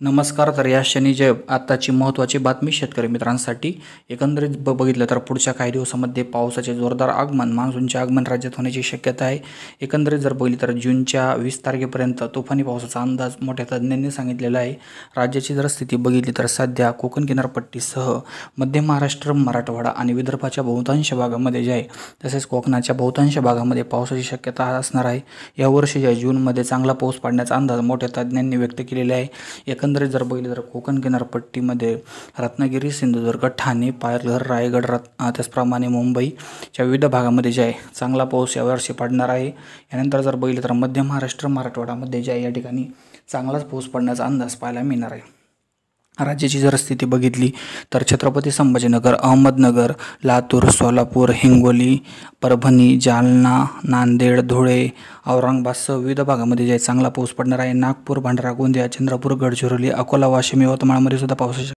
नमस्कार तर या शनी जय आत्ताची महत्त्वाची बातमी शेतकरी मित्रांसाठी. एकंदरीत ब बघितलं तर पुढच्या काही दिवसामध्ये पावसाचे जोरदार आगमन मान्सूनचे आगमन राज्यात होण्याची शक्यता आहे. एकंदरीत जर बघितलं तर जूनच्या वीस तारखेपर्यंत तुफानी पावसाचा अंदाज मोठ्या तज्ज्ञांनी सांगितलेला आहे. राज्याची जर स्थिती बघितली तर सध्या कोकण किनारपट्टीसह मध्य महाराष्ट्र मराठवाडा आणि विदर्भाच्या बहुतांश भागामध्ये जे आहे तसेच कोकणाच्या बहुतांश भागामध्ये पावसाची शक्यता असणार आहे. यावर्षीच्या जूनमध्ये चांगला पाऊस पडण्याचा अंदाज मोठ्या तज्ज्ञांनी व्यक्त केलेला आहे. एकंदरीत जर बघितलं तर कोकण किनारपट्टीमध्ये रत्नागिरी सिंधुदुर्ग ठाणे पालघर रायगड रत् त्याचप्रमाणे मुंबईच्या विविध भागामध्ये जे आहे चांगला पाऊस यावर्षी पडणार आहे. यानंतर जर बघितलं तर मध्य महाराष्ट्र मराठवाड्यामध्ये जे आहे या ठिकाणी चांगलाच पाऊस पडण्याचा अंदाज पाहायला मिळणार आहे. राज्याची जर स्थिती बघितली तर छत्रपती संभाजीनगर अहमदनगर लातूर सोलापूर हिंगोली परभणी जालना नांदेड धुळे औरंगाबादसह विविध भागामध्ये जे आहे चांगला पाऊस पडणार आहे. नागपूर भंडारा गोंदिया चंद्रपूर गडचिरोली अकोला वाशिम यवतमाळमध्ये सुद्धा पावसाची